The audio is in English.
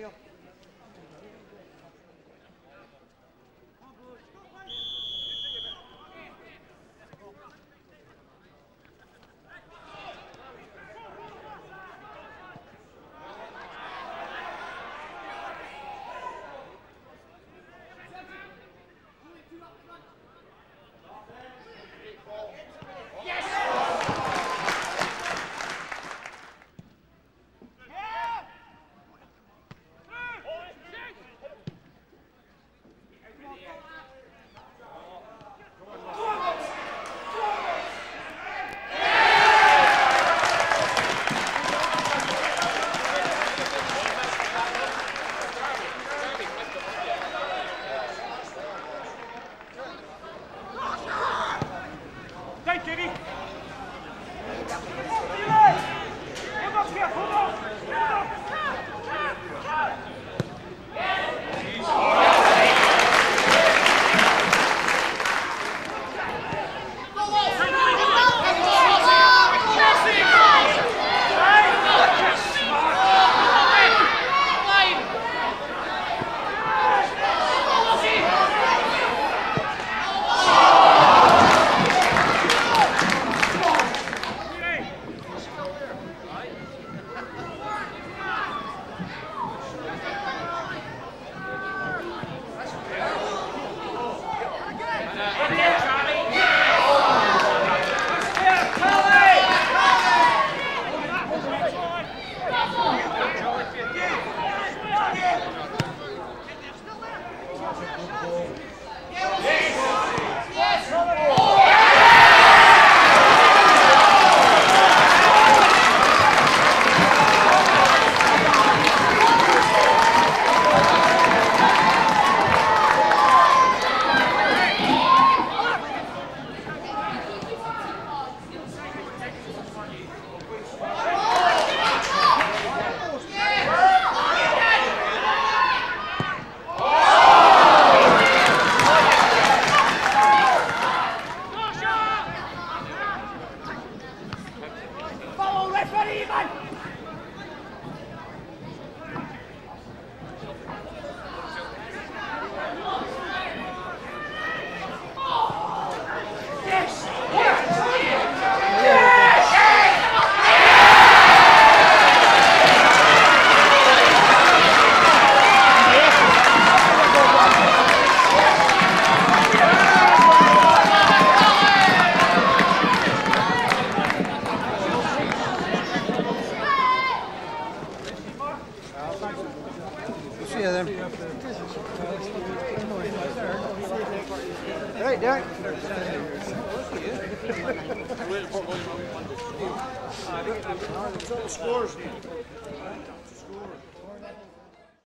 Adiós. See Right, Derek. Scores.